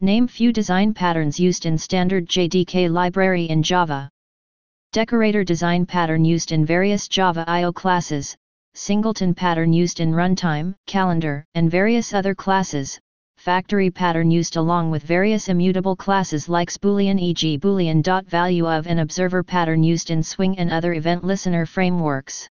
Name few design patterns used in standard JDK library in Java. Decorator design pattern used in various Java IO classes, singleton pattern used in runtime, calendar, and various other classes, factory pattern used along with various immutable classes like boolean e.g. boolean.value of and observer pattern used in Swing and other event listener frameworks.